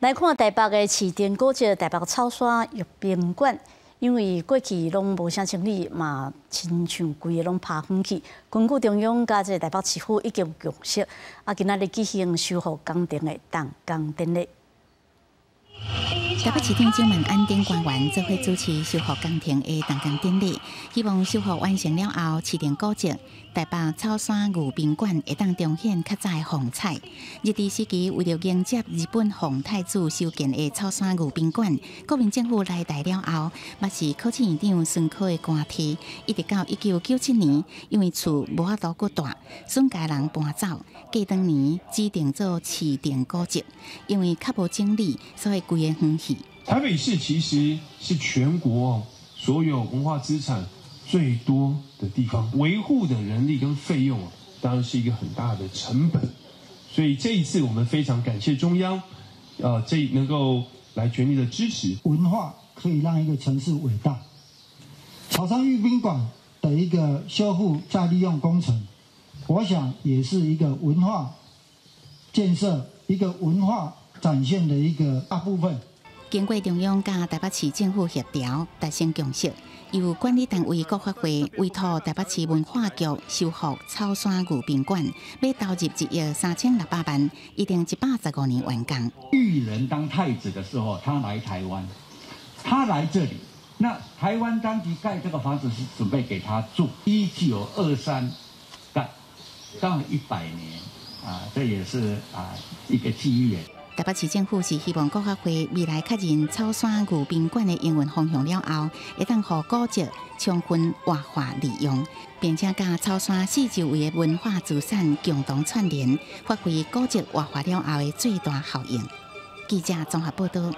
来看台北的市电古迹台北草山阅兵馆，因为过去拢无啥清理，嘛亲像规个拢拍远去。根据中央加这台北市府已经共识，啊，今仔日举行修复工程的动工典礼。台北市长周万安等官员则会主持修复工程的动工典礼，希望修复完成了后，市电古迹台北草山牛宾馆会当重现较早的风采。日治时期为了迎接日本皇太子修建的草山牛宾馆，国民政府来台了后，嘛是考试院长孙科的官梯，一直到一九九七年，因为厝无法度过大，孙家人搬走，过当年指定做市电古迹，因为较无整理，所以规个荒。台北市其实是全国所有文化资产最多的地方，维护的人力跟费用当然是一个很大的成本。所以这一次我们非常感谢中央，呃，这能够来全力的支持。文化可以让一个城市伟大。草山御宾馆的一个修复再利用工程，我想也是一个文化建设、一个文化展现的一个大部分。经过中央加台北市政府协调，达成共识，由管理单位国发会委托台北市文化局修复草山御宾馆，要投入一亿三千六百万，一定一百十五年完工。裕仁当太子的时候，他来台湾，他来这里，那台湾当局盖这个房子是准备给他住，一九二三盖，到一百年，啊，这也是啊一个机缘。台北市政府是希望国发会未来确认草山牛宾馆的营运方向了后，会当和古迹充分活化利用，并且甲草山四周围的文化资产共同串联，发挥古迹活化了后的最大效应。记者综合报道。